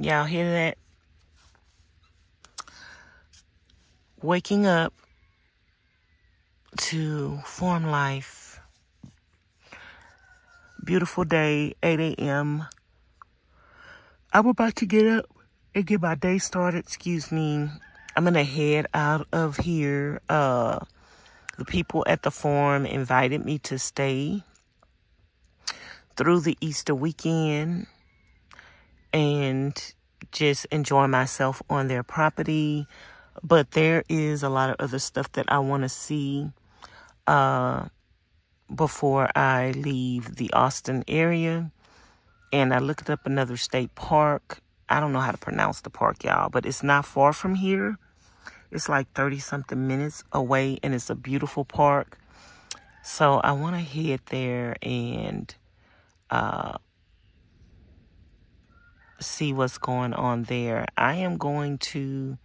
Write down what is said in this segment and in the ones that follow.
Y'all hear that? Waking up to form life. Beautiful day, 8 a.m. I'm about to get up and get my day started. Excuse me. I'm gonna head out of here. Uh, the people at the farm invited me to stay through the Easter weekend and just enjoy myself on their property. But there is a lot of other stuff that I want to see uh, before I leave the Austin area. And I looked up another state park. I don't know how to pronounce the park, y'all, but it's not far from here. It's like 30 something minutes away, and it's a beautiful park. So I want to head there and uh, see what's going on there. I am going to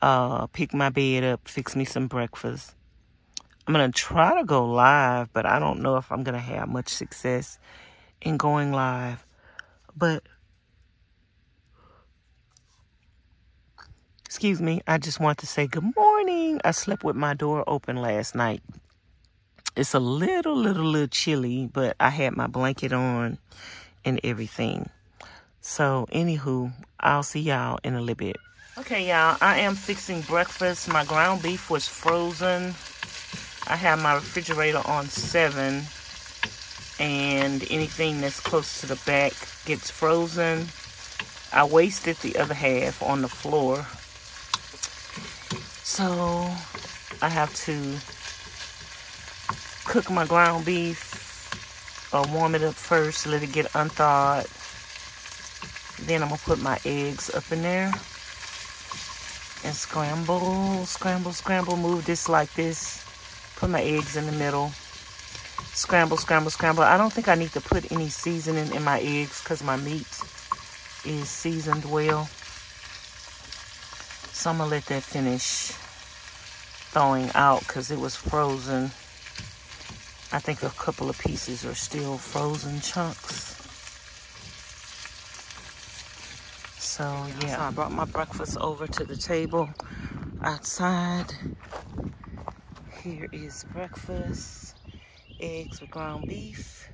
uh, pick my bed up, fix me some breakfast. I'm going to try to go live, but I don't know if I'm going to have much success in going live. But, excuse me, I just want to say good morning. I slept with my door open last night. It's a little, little, little chilly, but I had my blanket on and everything. So, anywho, I'll see y'all in a little bit. Okay, y'all, I am fixing breakfast. My ground beef was frozen. I have my refrigerator on seven, and anything that's close to the back gets frozen. I wasted the other half on the floor. So, I have to cook my ground beef, or warm it up first, let it get unthawed then I'm going to put my eggs up in there. And scramble, scramble, scramble. Move this like this. Put my eggs in the middle. Scramble, scramble, scramble. I don't think I need to put any seasoning in my eggs because my meat is seasoned well. So I'm going to let that finish thawing out because it was frozen. I think a couple of pieces are still frozen chunks. So yeah, so I brought my breakfast over to the table outside. Here is breakfast, eggs with ground beef.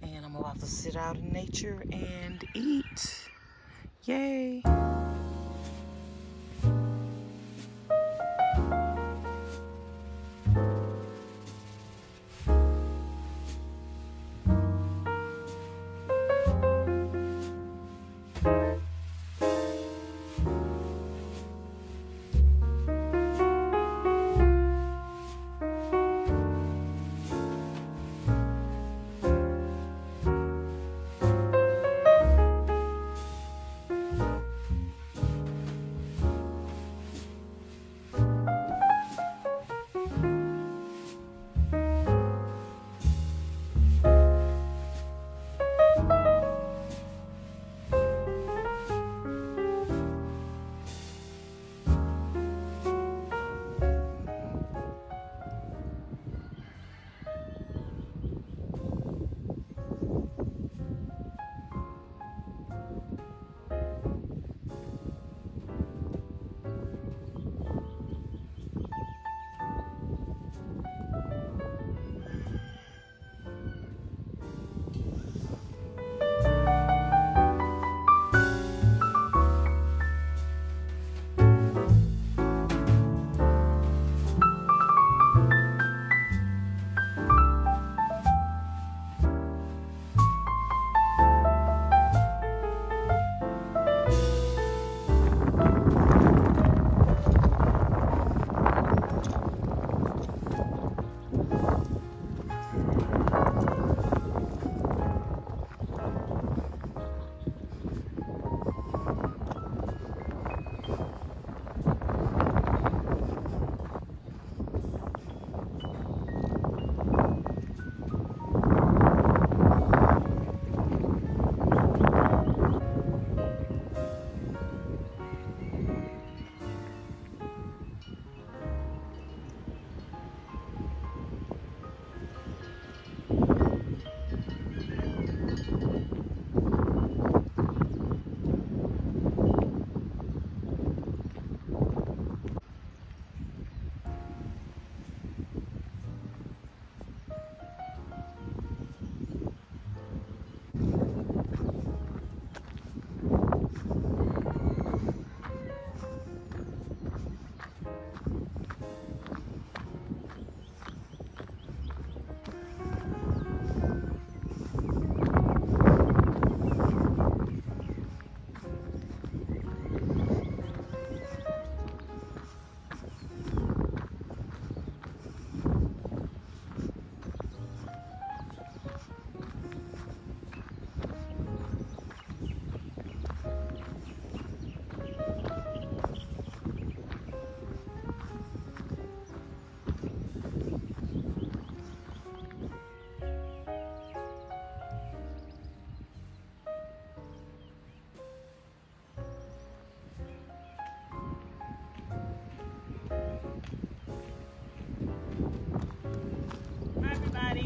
And I'm about to sit out in nature and eat. Yay.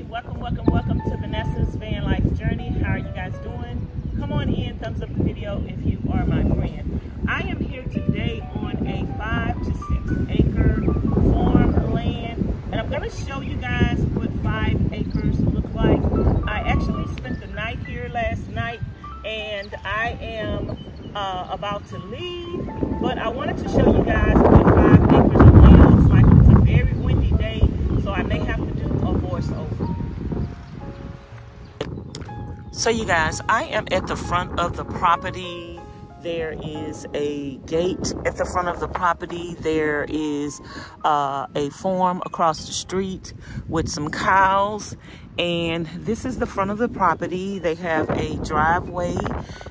Welcome, welcome, welcome to Vanessa's Van Life Journey. How are you guys doing? Come on in, thumbs up the video if you are my friend. I am here today on a five to six acre farm land, and I'm gonna show you guys what five acres look like. I actually spent the night here last night, and I am uh, about to leave, but I wanted to show you guys what five So you guys, I am at the front of the property. There is a gate at the front of the property. There is uh, a farm across the street with some cows. And this is the front of the property. They have a driveway.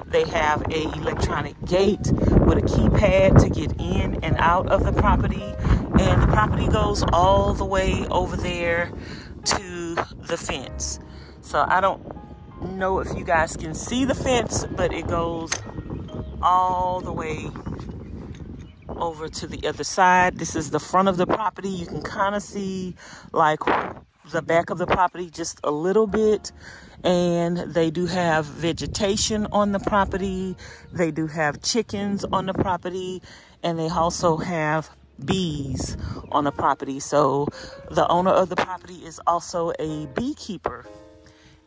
They have a electronic gate with a keypad to get in and out of the property. And the property goes all the way over there to the fence. So I don't know if you guys can see the fence, but it goes all the way over to the other side. This is the front of the property. You can kind of see like the back of the property just a little bit. And they do have vegetation on the property. They do have chickens on the property. And they also have bees on the property. So the owner of the property is also a beekeeper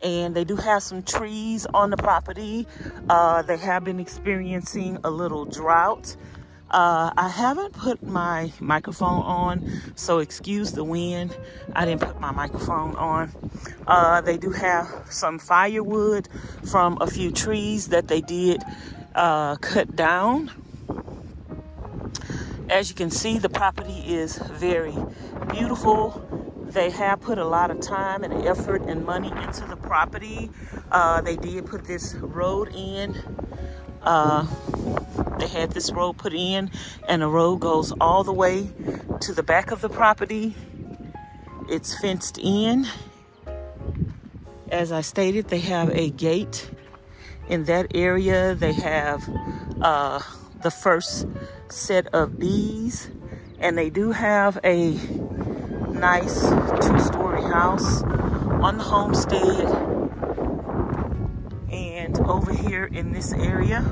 and they do have some trees on the property. Uh, they have been experiencing a little drought. Uh, I haven't put my microphone on, so excuse the wind. I didn't put my microphone on. Uh, they do have some firewood from a few trees that they did uh, cut down. As you can see, the property is very beautiful they have put a lot of time and effort and money into the property. Uh, they did put this road in. Uh, they had this road put in and the road goes all the way to the back of the property. It's fenced in. As I stated, they have a gate in that area. They have uh, the first set of bees and they do have a nice two-story house on the homestead. And over here in this area,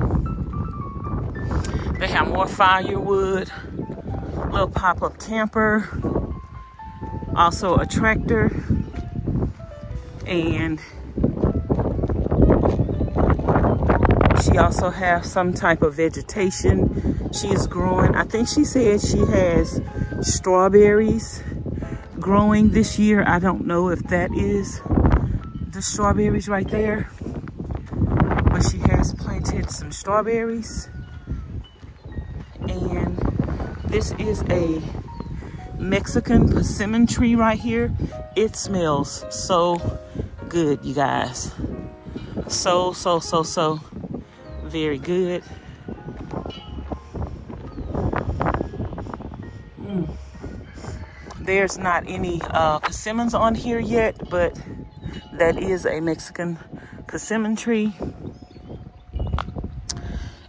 they have more firewood, little pop-up camper, also a tractor, and she also has some type of vegetation she is growing. I think she said she has strawberries growing this year. I don't know if that is the strawberries right there, but she has planted some strawberries. And this is a Mexican persimmon tree right here. It smells so good, you guys. So, so, so, so very good. There's not any uh, persimmons on here yet, but that is a Mexican persimmon tree.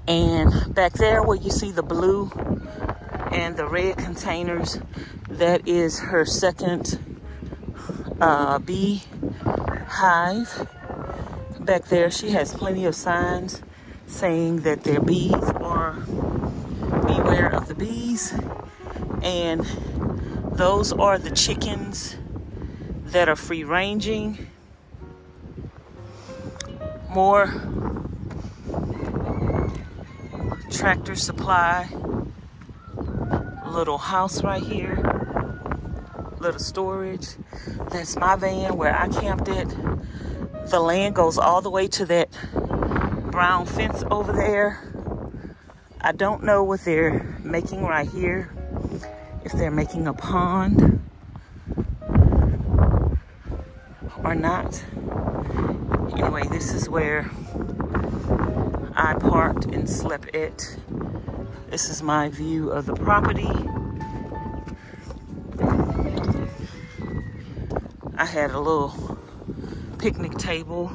And back there where you see the blue and the red containers, that is her second uh, bee hive. Back there, she has plenty of signs saying that their bees are beware of the bees. And those are the chickens that are free ranging. More tractor supply. Little house right here. Little storage. That's my van where I camped it. The land goes all the way to that brown fence over there. I don't know what they're making right here if they're making a pond or not. Anyway, this is where I parked and slept it. This is my view of the property. I had a little picnic table,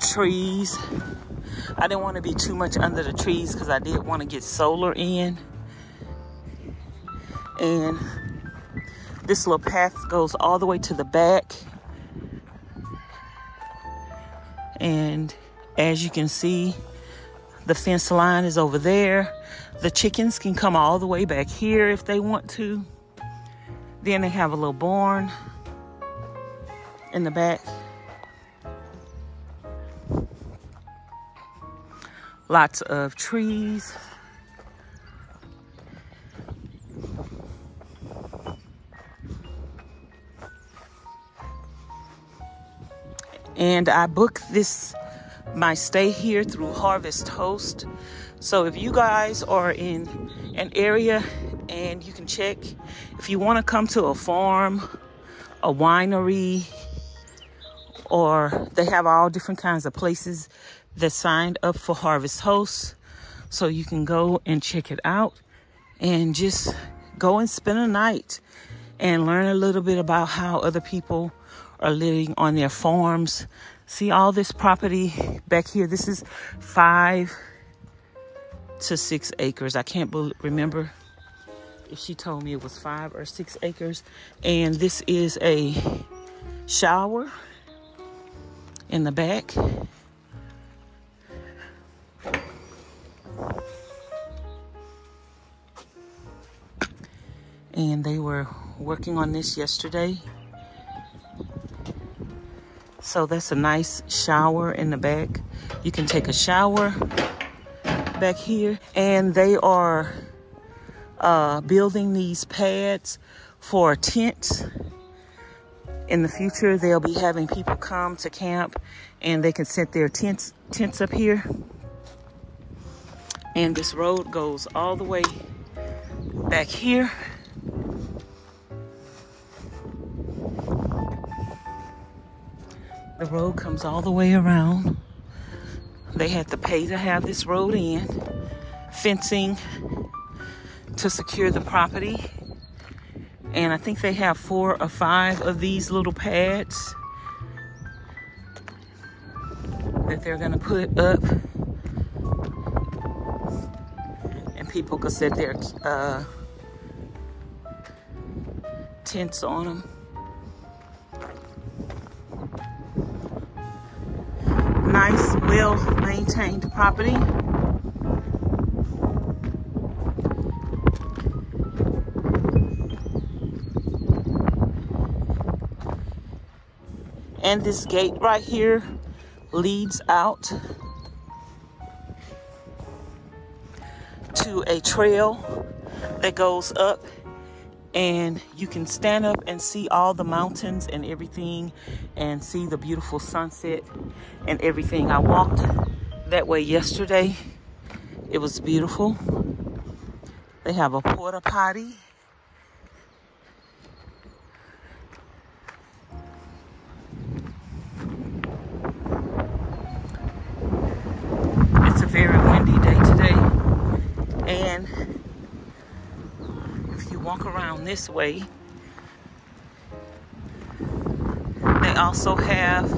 trees. I didn't want to be too much under the trees because I did want to get solar in. And this little path goes all the way to the back. And as you can see, the fence line is over there. The chickens can come all the way back here if they want to. Then they have a little barn in the back. Lots of trees. And I booked this my stay here through Harvest Host. So if you guys are in an area and you can check if you want to come to a farm, a winery, or they have all different kinds of places that signed up for Harvest Host. So you can go and check it out and just go and spend a night and learn a little bit about how other people are living on their farms. See all this property back here. This is five to six acres. I can't remember if she told me it was five or six acres. And this is a shower in the back. And they were working on this yesterday. So that's a nice shower in the back. You can take a shower back here. And they are uh, building these pads for tents. In the future, they'll be having people come to camp and they can set their tents, tents up here. And this road goes all the way back here. The road comes all the way around. They had to pay to have this road in. Fencing to secure the property. And I think they have four or five of these little pads that they're to put up. And people could set their uh, tents on them. Nice, well maintained property. And this gate right here leads out to a trail that goes up and you can stand up and see all the mountains and everything and see the beautiful sunset and everything. I walked that way yesterday. It was beautiful. They have a porta potty. It's a very windy day today. And walk around this way. They also have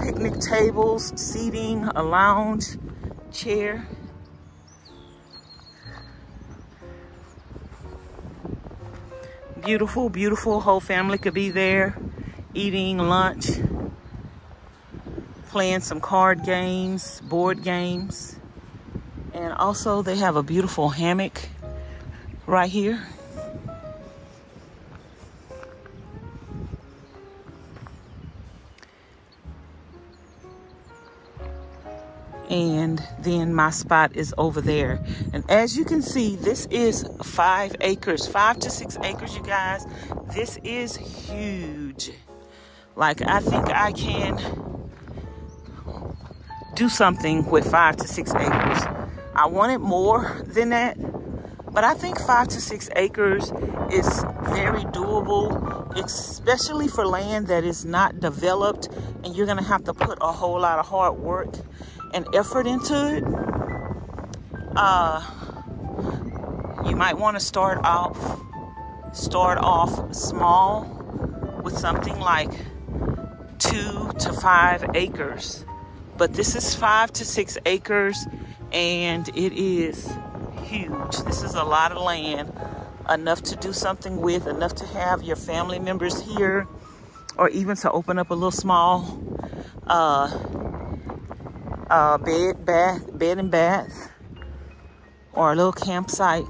picnic tables, seating, a lounge chair. Beautiful, beautiful. Whole family could be there eating lunch, playing some card games, board games. And also they have a beautiful hammock right here. And then my spot is over there. And as you can see, this is five acres, five to six acres, you guys. This is huge. Like, I think I can do something with five to six acres. I wanted more than that, but I think five to six acres is very doable, especially for land that is not developed and you're gonna have to put a whole lot of hard work and effort into it, uh, you might want to start off start off small with something like two to five acres. But this is five to six acres and it is huge. This is a lot of land, enough to do something with, enough to have your family members here, or even to open up a little small uh, uh, bed, bath, bed and bath, or a little campsite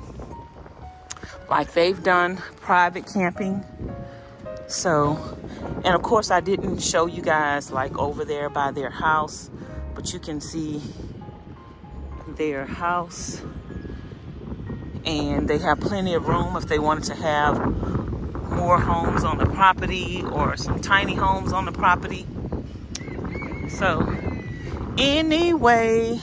like they've done private camping. So, and of course I didn't show you guys like over there by their house, but you can see their house and they have plenty of room if they wanted to have more homes on the property or some tiny homes on the property. So anyway,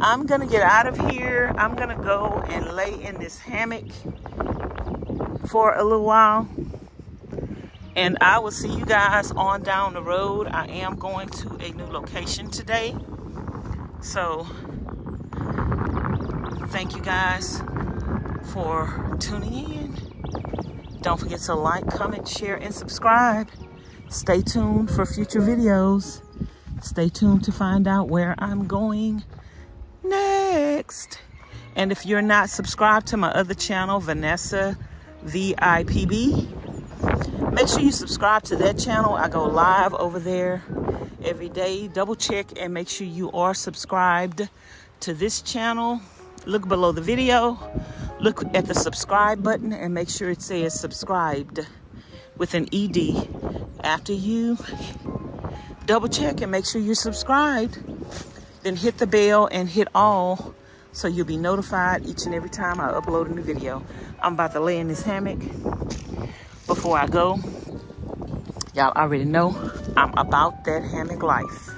I'm gonna get out of here. I'm gonna go and lay in this hammock for a little while. And I will see you guys on down the road. I am going to a new location today. So thank you guys for tuning in. Don't forget to like, comment, share, and subscribe. Stay tuned for future videos. Stay tuned to find out where I'm going next. And if you're not subscribed to my other channel, Vanessa VIPB, make sure you subscribe to that channel. I go live over there every day. Double check and make sure you are subscribed to this channel. Look below the video. Look at the subscribe button and make sure it says subscribed with an ED. After you double check and make sure you're subscribed, then hit the bell and hit all so you'll be notified each and every time I upload a new video. I'm about to lay in this hammock before I go. Y'all already know I'm about that hammock life.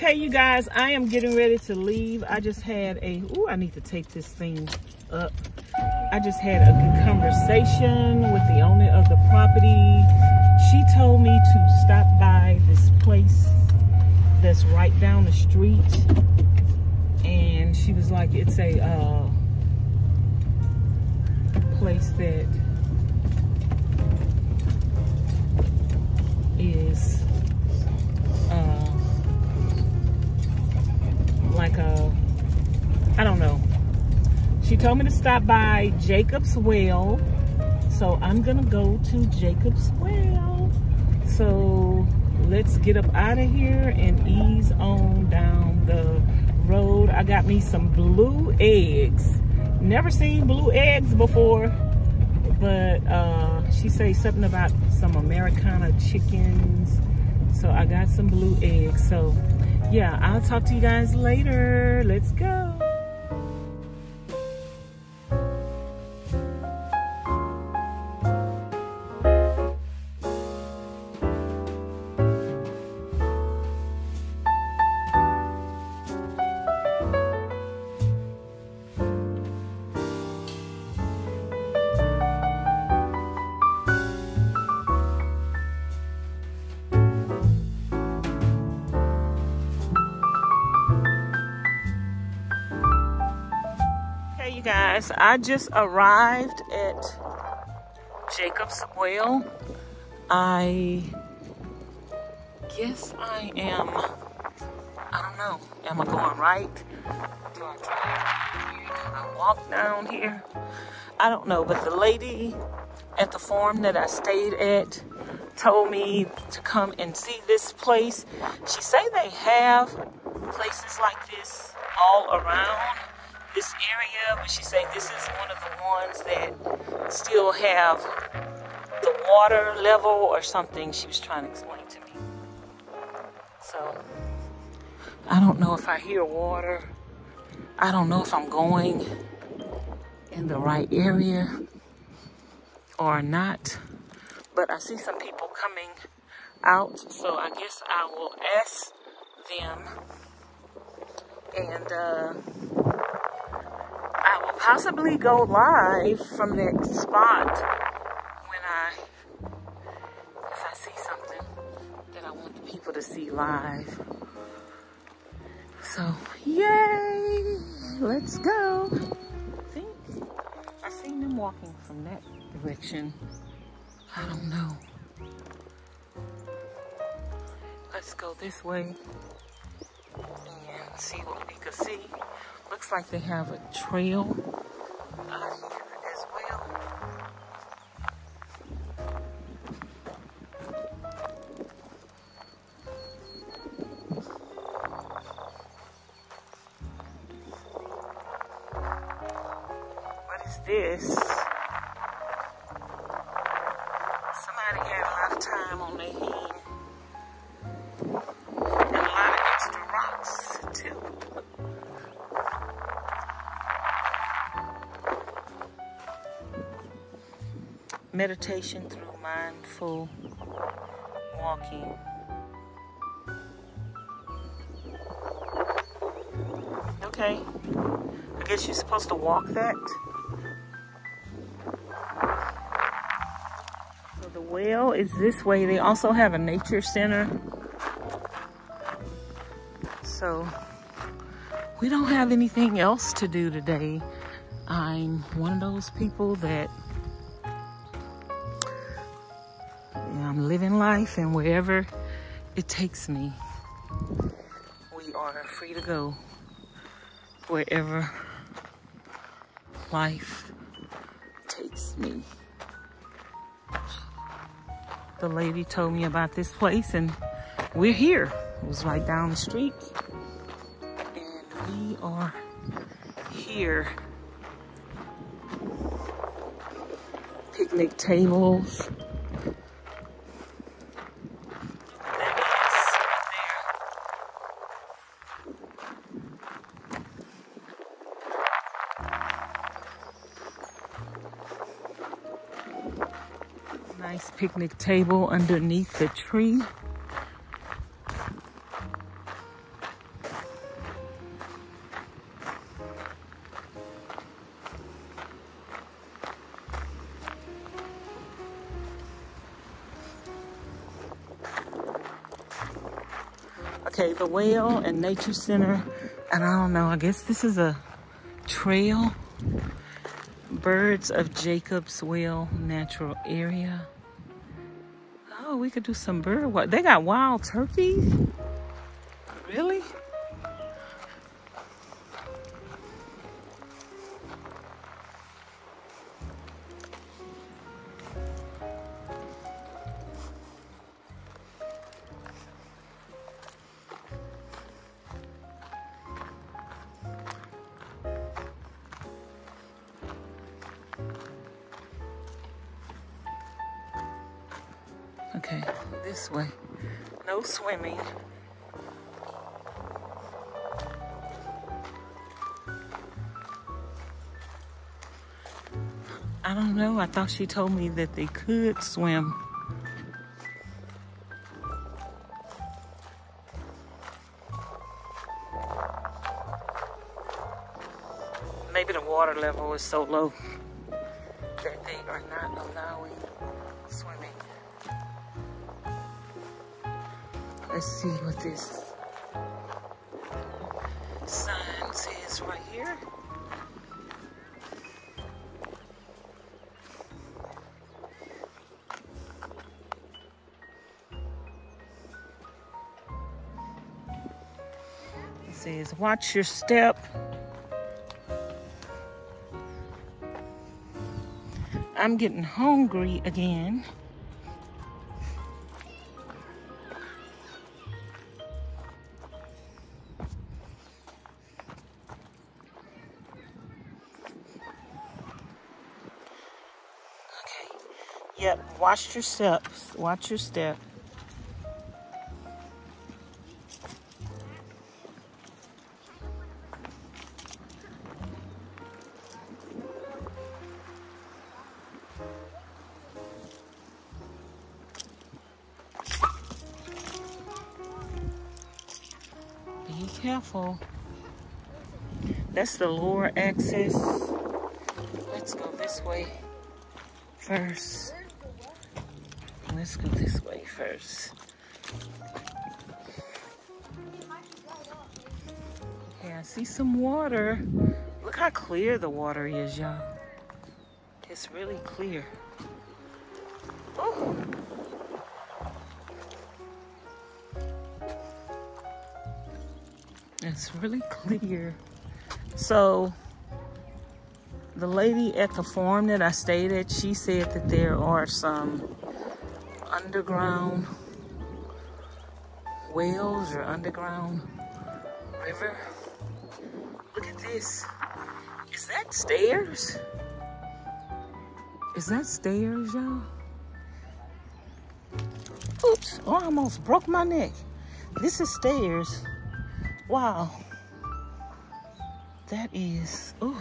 Okay, you guys, I am getting ready to leave. I just had a, oh, I need to take this thing up. I just had a good conversation with the owner of the property. She told me to stop by this place that's right down the street. And she was like, it's a uh, place that told me to stop by Jacob's Well. So I'm gonna go to Jacob's Well. So let's get up out of here and ease on down the road. I got me some blue eggs. Never seen blue eggs before, but uh, she says something about some Americana chickens. So I got some blue eggs. So yeah, I'll talk to you guys later. Let's go. Guys, I just arrived at Jacob's Well. I guess I am, I don't know, am I going right? Do I drive? Do I walk down here? I don't know, but the lady at the farm that I stayed at told me to come and see this place. She say they have places like this all around this area, but she said this is one of the ones that still have the water level or something she was trying to explain to me. So I don't know if I hear water. I don't know if I'm going in the right area or not. But I see some people coming out, so I guess I will ask them and uh, possibly go live from that spot when I, if I see something that I want the people to see live. So, yay! Let's go. Think I seen them walking from that direction. I don't know. Let's go this way and see what we can see. Looks like they have a trail Meditation through mindful walking. Okay. I guess you're supposed to walk that. So the well is this way. They also have a nature center. So we don't have anything else to do today. I'm one of those people that life and wherever it takes me, we are free to go wherever life takes me. The lady told me about this place and we're here. It was right down the street. And we are here. Picnic tables. Picnic table underneath the tree. Okay, the Well and Nature Center. And I don't know, I guess this is a trail. Birds of Jacob's Well Natural Area. We could do some bird watch. They got wild turkeys? Okay, this way. No swimming. I don't know. I thought she told me that they could swim. Maybe the water level is so low Let's see what this sign says right here. It says, watch your step. I'm getting hungry again. watch your steps. Watch your step. Be careful. That's the lower axis. Let's go this way first. Let's go this way first. Yeah, I see some water. Look how clear the water is, y'all. It's really clear. Oh. It's really clear. So, the lady at the farm that I stayed at, she said that there are some underground wells or underground river. Look at this. Is that stairs? Is that stairs, y'all? Oops, oh, I almost broke my neck. This is stairs. Wow. That is, ooh,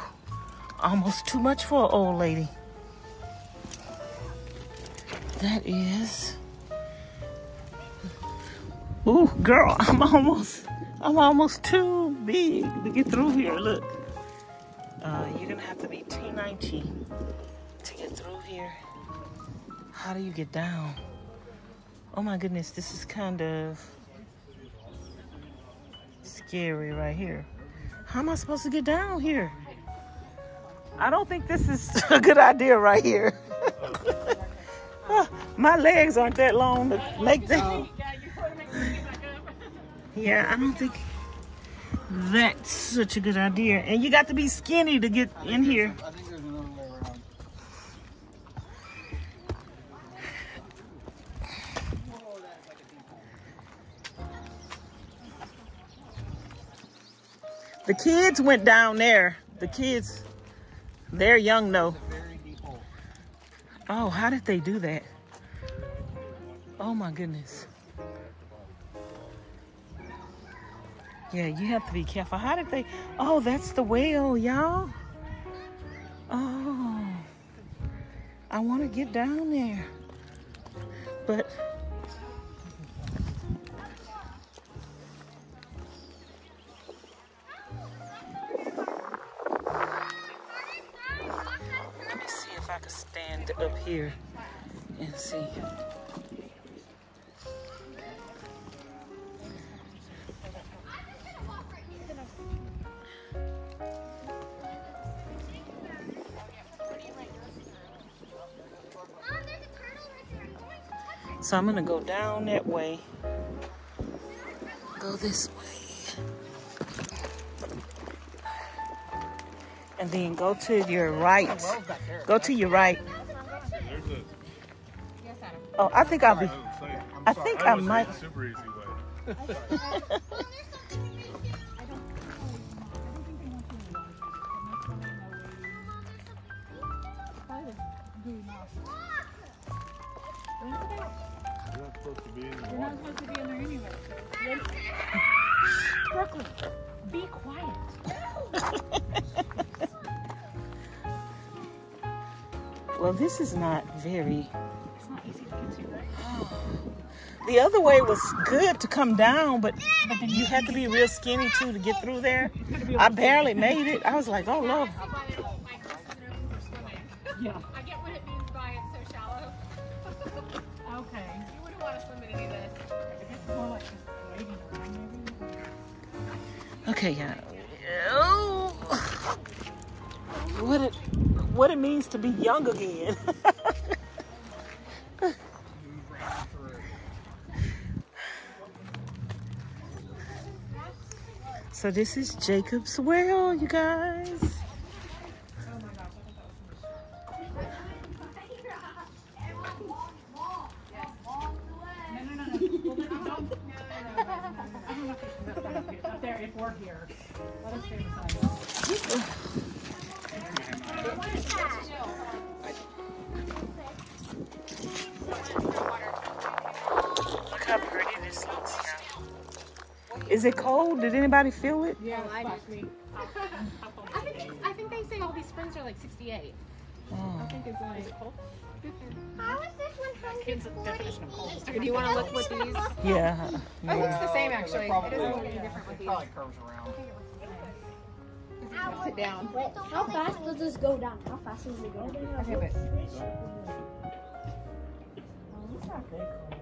almost too much for an old lady. That is, ooh, girl, I'm almost, I'm almost too big to get through here. Look, uh, you're gonna have to be T19 to get through here. How do you get down? Oh my goodness, this is kind of scary right here. How am I supposed to get down here? I don't think this is a good idea right here. My legs aren't that long to make that. Yeah, I don't think that's such a good idea. And you got to be skinny to get in here. The kids went down there. The kids, they're young though. Oh, how did they do that? Oh my goodness. Yeah, you have to be careful. How did they? Oh, that's the whale, y'all. Oh, I want to get down there. But here and see. So I'm gonna go down that way. Go this way. And then go to your right. Go to your right. Oh, I think I'll be. I think I might. Super easy way. You're not supposed to be in there anyway. Brooklyn, be quiet. well, this is not very the other way was good to come down, but, but you had to be real skinny too to get through there. I barely made it. I was like, oh Lord. Yeah. I get what it means by it's so shallow. okay. You wouldn't want to swim in any of this. Okay, yeah. Oh. What it what it means to be young again. So this is Jacob's Well, you guys. Did anybody feel it? Yeah, I, I, think, I think they say all these springs are like 68. Oh. think it's like. How is this one Kids' definition of cold is forty? different. Do you want to look with these? Yeah. I think it's the same actually. It doesn't look any different with these. Probably curves around. Sit down. How fast does this go down? How fast does it go down? Okay, but oh, Not very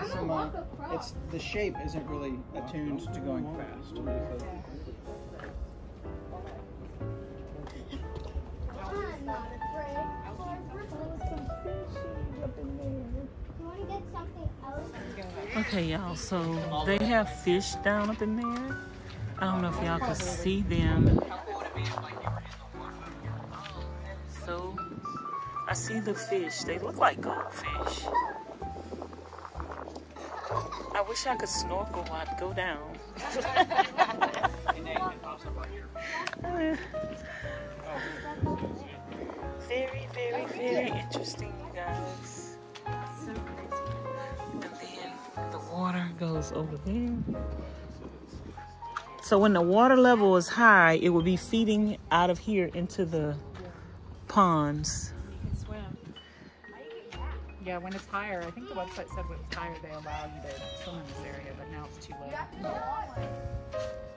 fast. I'm It's gonna some, uh, across. It's the shape isn't really attuned to going fast. I'm not afraid. You want to get something else? Okay, y'all. So they have fish down up in there. I don't know if y'all can see them. So I see the fish. They look like goldfish. I wish I could snorkel. I'd go down. very, very, very interesting, you guys. And then the water goes over there. So when the water level is high, it will be feeding out of here into the ponds. Yeah, when it's higher, I think the website said when it's higher they allow you to swim in this area, but now it's too low.